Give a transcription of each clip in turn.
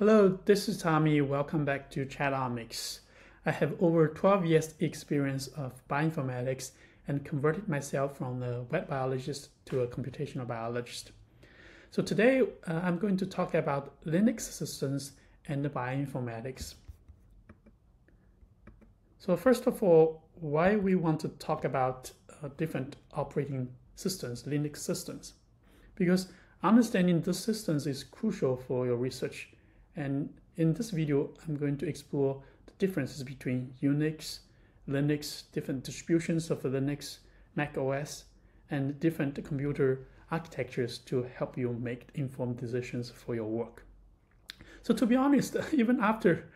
Hello, this is Tommy. Welcome back to Chatomics. I have over 12 years experience of bioinformatics and converted myself from a wet biologist to a computational biologist. So today uh, I'm going to talk about Linux systems and bioinformatics. So first of all, why we want to talk about uh, different operating systems, Linux systems? Because understanding the systems is crucial for your research. And in this video, I'm going to explore the differences between Unix, Linux, different distributions of Linux, Mac OS, and different computer architectures to help you make informed decisions for your work. So to be honest, even after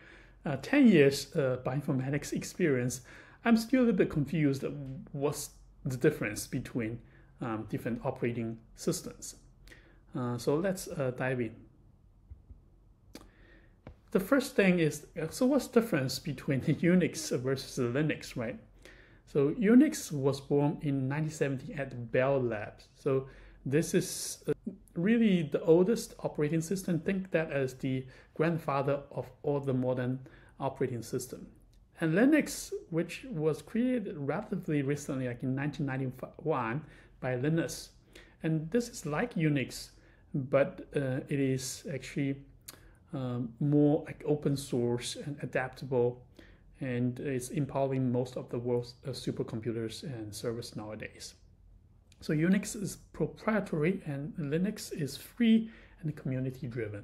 uh, 10 years uh, bioinformatics experience, I'm still a little bit confused what's the difference between um, different operating systems. Uh, so let's uh, dive in. The first thing is, uh, so what's the difference between Unix versus Linux, right? So Unix was born in 1970 at Bell Labs. So this is uh, really the oldest operating system. Think that as the grandfather of all the modern operating system. And Linux, which was created relatively recently, like in 1991 by Linus. And this is like Unix, but uh, it is actually um, more like open source and adaptable and it's empowering most of the world's uh, supercomputers and servers nowadays. So Unix is proprietary and Linux is free and community driven.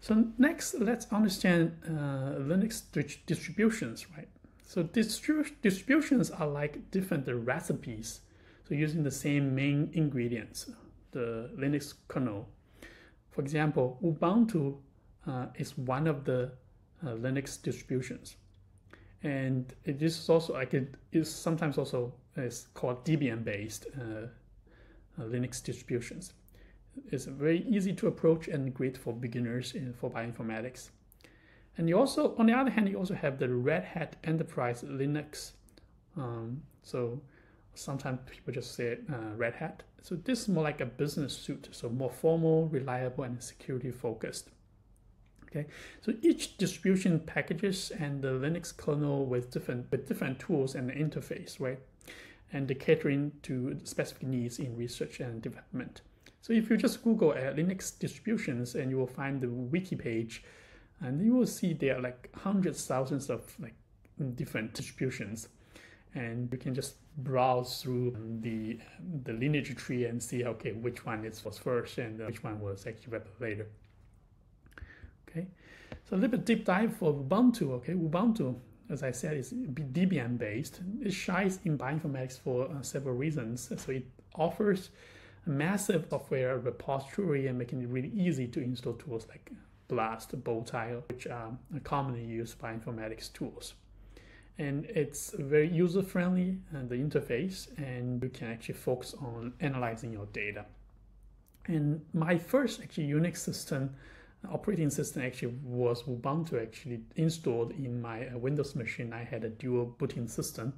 So next, let's understand uh, Linux distributions, right? So distribu distributions are like different recipes. So using the same main ingredients, the Linux kernel. For example, Ubuntu uh, is one of the uh, Linux distributions. And it is also like it is sometimes also is called Debian based uh, uh, Linux distributions. It's very easy to approach and great for beginners in, for bioinformatics. And you also, on the other hand, you also have the Red Hat Enterprise Linux. Um, so sometimes people just say uh, Red Hat. So this is more like a business suit, so more formal, reliable, and security focused. Okay, so each distribution packages and the Linux kernel with different with different tools and the interface, right? And the catering to specific needs in research and development. So if you just Google uh, Linux distributions and you will find the wiki page, and you will see there are like hundreds, thousands of like different distributions, and you can just browse through the the lineage tree and see okay which one is was first and which one was actually later. Okay, so a little bit deep dive for Ubuntu. Okay, Ubuntu, as I said, is Debian based. It shines in bioinformatics for uh, several reasons. So it offers a massive software repository and making it really easy to install tools like Blast, Bowtie, which are commonly used bioinformatics tools. And it's very user friendly and uh, the interface, and you can actually focus on analyzing your data. And my first actually Unix system operating system actually was Ubuntu actually installed in my uh, Windows machine. I had a dual booting system.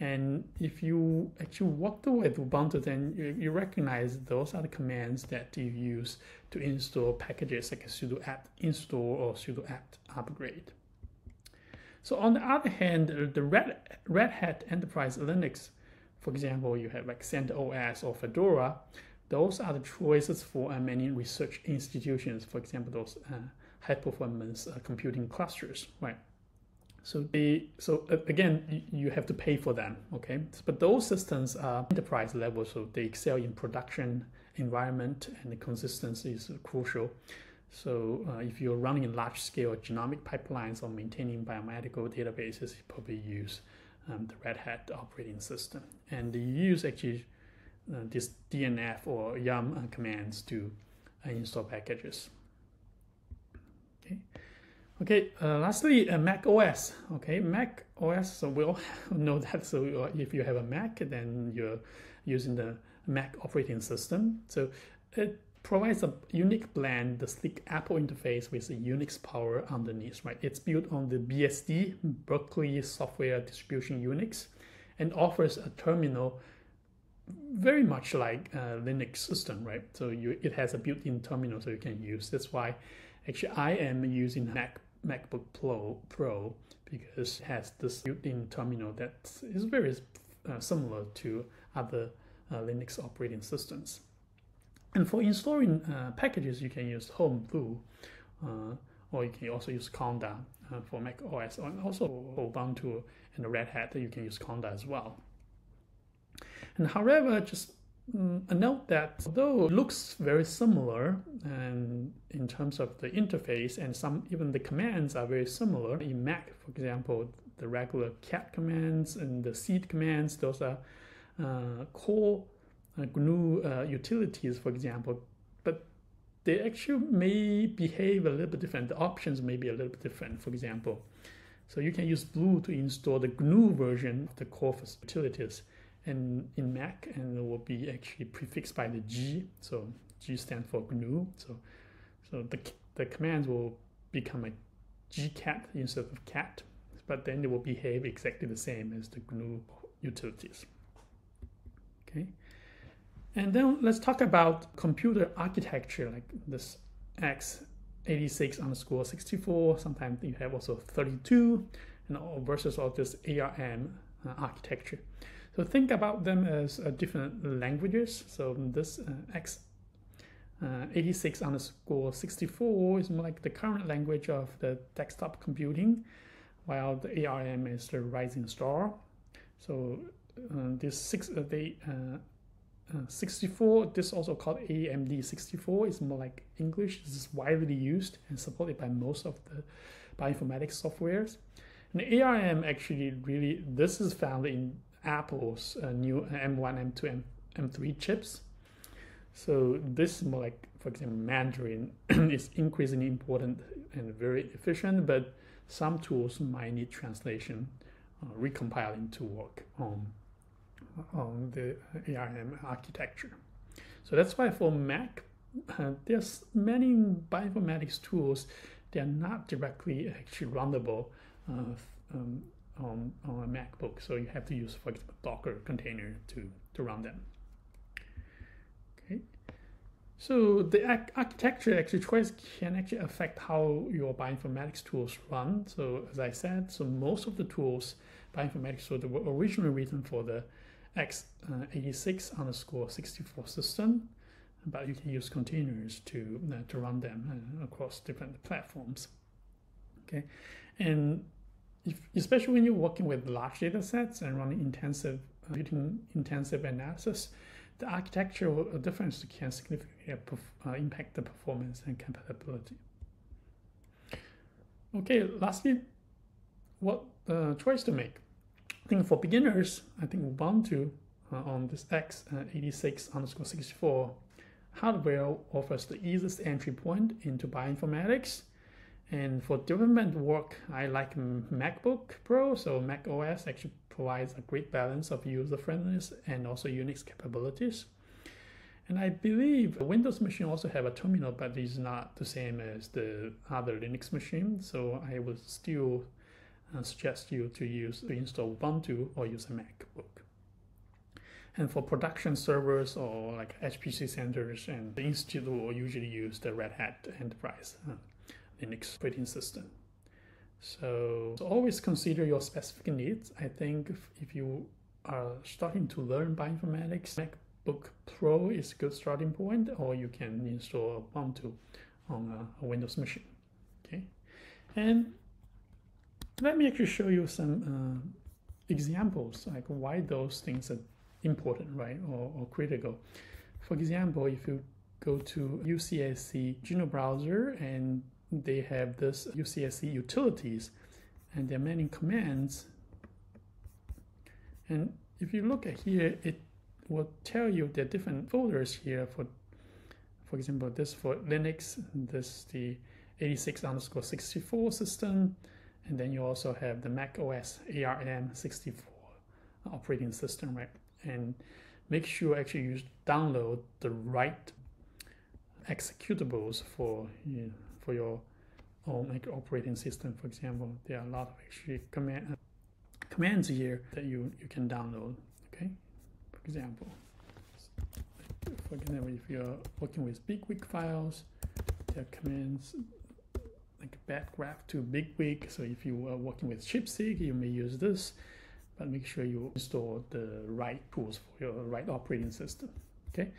And if you actually walk with Ubuntu, then you, you, recognize those are the commands that you use to install packages like sudo apt install or sudo apt upgrade. So on the other hand, the Red, Red Hat Enterprise Linux, for example, you have like CentOS or Fedora, those are the choices for uh, many research institutions, for example, those uh, high performance uh, computing clusters, right? So they, so uh, again, you have to pay for them, okay? But those systems are enterprise level, so they excel in production environment and the consistency is crucial. So uh, if you're running large scale genomic pipelines or maintaining biomedical databases, you probably use um, the Red Hat operating system. And you use actually uh, this DNF or yum uh, commands to uh, install packages. Okay. Okay, uh, lastly, uh, Mac OS. Okay, Mac OS, so we all know that. So if you have a Mac, then you're using the Mac operating system. So it provides a unique blend, the sleek Apple interface with Unix power underneath, right? It's built on the BSD, Berkeley Software Distribution Unix, and offers a terminal very much like a Linux system, right? So you it has a built-in terminal so you can use. That's why actually I am using Mac MacBook Pro Pro because it has this built-in terminal that is very uh, similar to other uh, Linux operating systems. And for installing uh, packages, you can use Homebrew, uh, or you can also use Conda uh, for Mac OS, and also Ubuntu and Red Hat, you can use Conda as well. And however, just mm, a note that although it looks very similar and in terms of the interface and some even the commands are very similar in Mac, for example, the regular cat commands and the sed commands, those are uh, core uh, GNU uh, utilities, for example, but they actually may behave a little bit different. The options may be a little bit different, for example. So you can use Brew to install the GNU version of the core utilities and in Mac, and it will be actually prefixed by the G. So G stands for GNU. So so the the commands will become a gcat instead of cat, but then they will behave exactly the same as the GNU utilities. Okay, and then let's talk about computer architecture like this x86 underscore 64. Sometimes you have also 32, and all versus all this ARM uh, architecture. So think about them as uh, different languages. So this uh, X uh, 86 underscore 64 is more like the current language of the desktop computing, while the ARM is the rising star. So uh, this six uh, they uh, uh, 64, this also called AMD 64, is more like English. This is widely used and supported by most of the bioinformatics softwares. And ARM actually really, this is found in Apple's uh, new M1, M2, M, M3 chips. So this more like, for example, Mandarin is increasingly important and very efficient, but some tools might need translation, uh, recompiling to work on, on the ARM architecture. So that's why for Mac, uh, there's many bioinformatics tools that are not directly actually runnable uh, um, on, on a MacBook. So you have to use, for example, Docker container to, to run them. Okay. So the architecture actually choice can actually affect how your bioinformatics tools run. So as I said, so most of the tools, bioinformatics tools were originally written for the x86 uh, underscore 64 system, but you can use containers to, uh, to run them uh, across different platforms. Okay, and if, especially when you're working with large data sets and running intensive, uh, intensive analysis, the architectural difference can significantly impact the performance and compatibility. Okay, lastly, what uh, choice to make? I think for beginners, I think Ubuntu uh, on this x86 uh, underscore 64 hardware offers the easiest entry point into bioinformatics and for development work, I like MacBook Pro. So Mac OS actually provides a great balance of user friendliness and also Unix capabilities. And I believe Windows machine also have a terminal, but it's not the same as the other Linux machine. So I would still uh, suggest you to use to install Ubuntu or use a MacBook. And for production servers or like HPC centers and the institute will usually use the Red Hat Enterprise. Linux operating system. So, so, always consider your specific needs. I think if, you are starting to learn bioinformatics, MacBook Pro is a good starting point, or you can install Ubuntu on a Windows machine. Okay, and let me actually show you some uh, examples, like why those things are important, right, or, or critical. For example, if you go to UCSC Genome browser and they have this UCSC utilities and there are many commands. And if you look at here, it will tell you are different folders here for, for example, this for Linux, this the 86 underscore 64 system, and then you also have the Mac OS ARM 64 operating system, right? And make sure actually you download the right executables for you know, for your own operating system. For example, there are a lot of actually command, commands here that you, you can download, okay, for example. for example, if you're working with bigwig files, there are commands like a bedGraph to bigwig. So if you are working with ChIP-seq, you may use this, but make sure you install the right tools for your right operating system. Okay.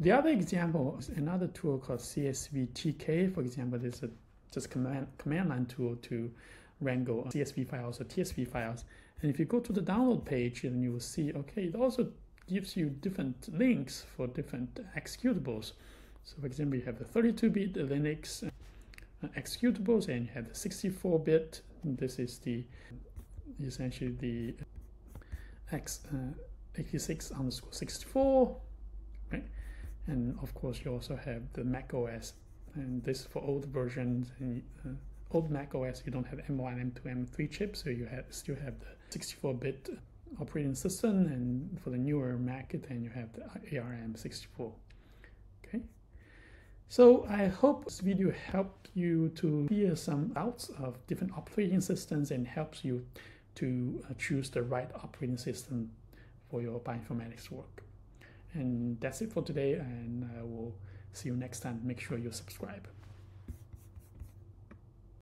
The other example is another tool called CSV-TK. For example, this is a just command command line tool to wrangle CSV files or TSV files. And if you go to the download page, then you will see, okay, it also gives you different links for different executables. So for example, you have the 32-bit Linux executables and you have the 64-bit. This is the essentially the x uh, 86 underscore 64, right? And of course, you also have the Mac OS, and this for old versions. And uh, old Mac OS, you don't have M1, M2, M3 chips, so you have still have the 64-bit operating system, and for the newer Mac, then you have the ARM 64. Okay. So I hope this video helped you to clear some doubts of different operating systems and helps you to uh, choose the right operating system for your bioinformatics work. And that's it for today, and I will see you next time. Make sure you subscribe.